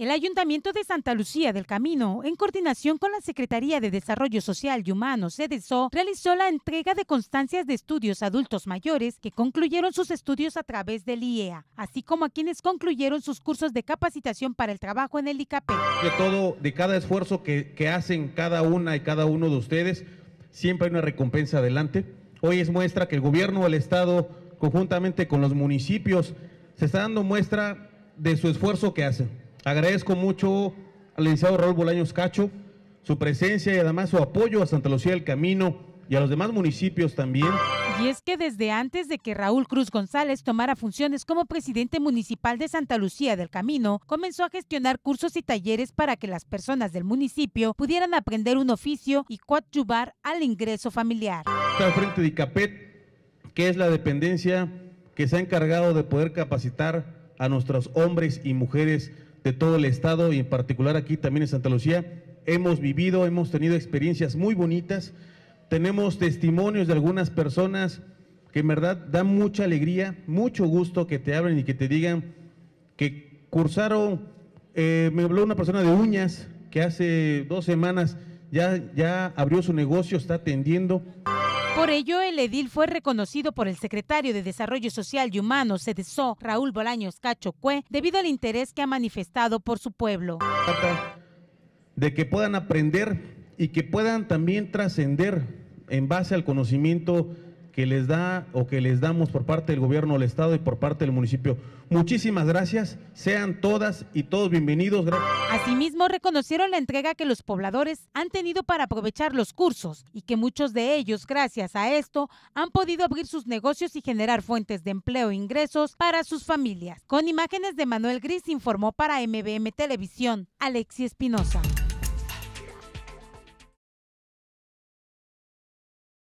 El Ayuntamiento de Santa Lucía del Camino, en coordinación con la Secretaría de Desarrollo Social y Humano, CEDESO, realizó la entrega de constancias de estudios adultos mayores que concluyeron sus estudios a través del IEA, así como a quienes concluyeron sus cursos de capacitación para el trabajo en el ICAPE. De todo, de cada esfuerzo que, que hacen cada una y cada uno de ustedes, siempre hay una recompensa adelante. Hoy es muestra que el gobierno del Estado, conjuntamente con los municipios, se está dando muestra de su esfuerzo que hacen. Agradezco mucho al licenciado Raúl Bolaños Cacho su presencia y además su apoyo a Santa Lucía del Camino y a los demás municipios también. Y es que desde antes de que Raúl Cruz González tomara funciones como presidente municipal de Santa Lucía del Camino, comenzó a gestionar cursos y talleres para que las personas del municipio pudieran aprender un oficio y coadyuvar al ingreso familiar. Está al frente de ICAPET, que es la dependencia que se ha encargado de poder capacitar a nuestros hombres y mujeres de todo el estado y en particular aquí también en Santa Lucía. Hemos vivido, hemos tenido experiencias muy bonitas, tenemos testimonios de algunas personas que en verdad dan mucha alegría, mucho gusto que te hablen y que te digan que cursaron, eh, me habló una persona de uñas que hace dos semanas ya, ya abrió su negocio, está atendiendo. Por ello, el edil fue reconocido por el secretario de Desarrollo Social y Humano, CEDESO, Raúl Bolaños Cacho Cue, debido al interés que ha manifestado por su pueblo. De que puedan aprender y que puedan también trascender en base al conocimiento que les da o que les damos por parte del gobierno del estado y por parte del municipio. Muchísimas gracias, sean todas y todos bienvenidos. Asimismo, reconocieron la entrega que los pobladores han tenido para aprovechar los cursos y que muchos de ellos, gracias a esto, han podido abrir sus negocios y generar fuentes de empleo e ingresos para sus familias. Con imágenes de Manuel Gris informó para MBM Televisión, Alexi Espinosa.